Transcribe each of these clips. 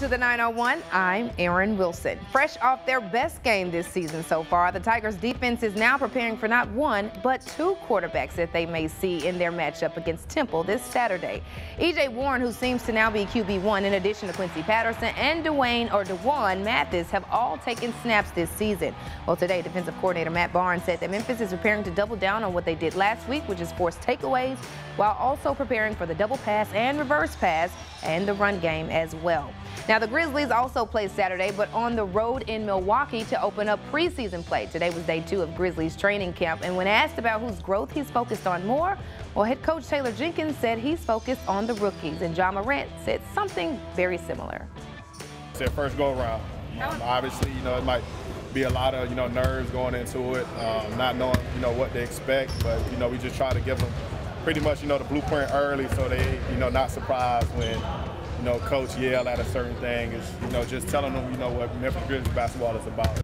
to the 901. I'm Erin Wilson. Fresh off their best game this season so far, the Tigers defense is now preparing for not one, but two quarterbacks that they may see in their matchup against Temple this Saturday. EJ Warren, who seems to now be QB1, in addition to Quincy Patterson and Dwayne or D'Wan Mathis, have all taken snaps this season. Well, today, defensive coordinator Matt Barnes said that Memphis is preparing to double down on what they did last week, which is force takeaways, while also preparing for the double pass and reverse pass and the run game as well. Now, the Grizzlies also play Saturday, but on the road in Milwaukee to open up preseason play. Today was day two of Grizzlies training camp, and when asked about whose growth he's focused on more, well, head coach Taylor Jenkins said he's focused on the rookies, and Ja Morant said something very similar. It's their first go around. Um, obviously, you know, it might be a lot of, you know, nerves going into it, um, not knowing, you know, what they expect, but, you know, we just try to give them pretty much, you know, the blueprint early so they, you know, not surprised when, you know, coach yell at a certain thing. Is, you know, just telling them, you know, what Memphis Grizzlies basketball is about.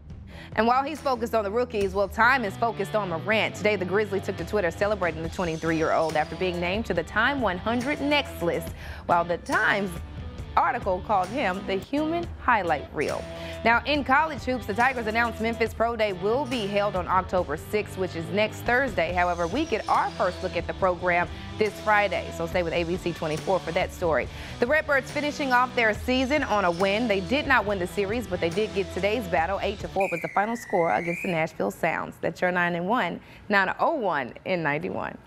And while he's focused on the rookies, well, time is focused on Morant. Today, the Grizzlies took to Twitter celebrating the 23-year-old after being named to the Time 100 Next list, while the Times article called him the human highlight reel. Now, in college hoops, the Tigers announced Memphis Pro Day will be held on October 6th, which is next Thursday. However, we get our first look at the program this Friday, so stay with ABC 24 for that story. The Redbirds finishing off their season on a win. They did not win the series, but they did get today's battle. 8 to 4 was the final score against the Nashville Sounds. That's your 9 and 1, 9-0-1 in 91.